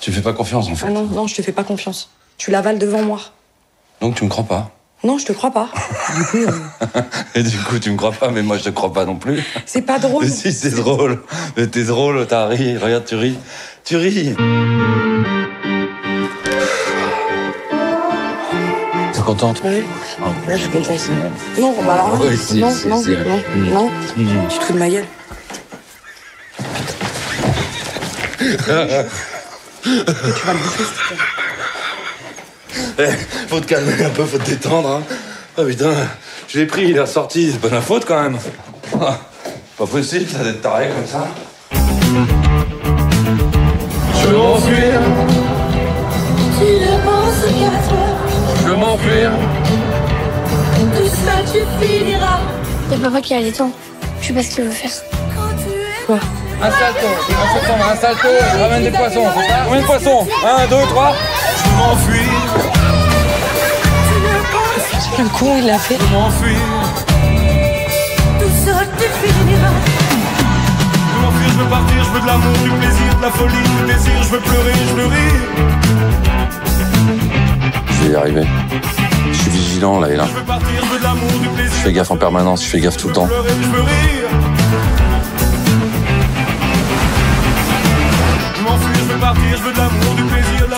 Tu fais pas confiance en fait. Ah non, non, je te fais pas confiance. Tu l'avales devant moi. Donc tu me crois pas. Non, je te crois pas. Du coup, euh, Et du coup, tu me crois pas, mais moi je te crois pas non plus. c'est pas drôle. Mais si, c'est drôle. Mais T'es drôle, t'as ri. Regarde, tu ris. Tu ris. T'es contente Ouais. Ouais, je suis contente. Non, bah alors non. Ouais, si, non, si, non, si. non, non. Tu te fous de ma gueule. tu vas le bouffer, s'il te plaît. Eh, faut te calmer un peu, faut te détendre. Hein. Oh putain, je l'ai pris, il est ressorti. C'est pas ma faute quand même. Ah, pas possible, ça d'être taré comme ça. Je veux m'enfuir, Tu ne penses qu'à toi, je veux m'enfuir. tout seul tu finiras. Y'a papa qui a les temps. Je sais pas ce qu'il veut faire. Es Un salto, en septembre, un salto, et ramène des poissons, c'est ça Combien de poissons Un, deux, trois Je m'enfuis, Le con, il l'a fait. je m'enfuis. tout seul tu finiras. Je veux m'enfuir, je veux partir, je veux de l'amour, du plaisir, de la folie, du désir, je veux pleurer, je veux rire. Je vais y arriver. Je suis vigilant là et là. Je veux partir, je veux de l'amour, du plaisir. Je fais gaffe en permanence, je fais gaffe tout le temps. pleurer, je veux rire.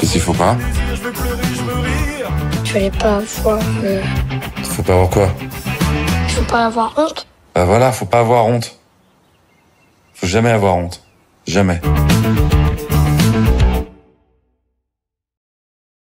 Qu'est-ce qu'il faut pas je. Tu allais pas avoir. euh, Faut pas avoir quoi faut pas avoir honte. Bah voilà, faut pas avoir honte. Faut jamais avoir honte. Jamais.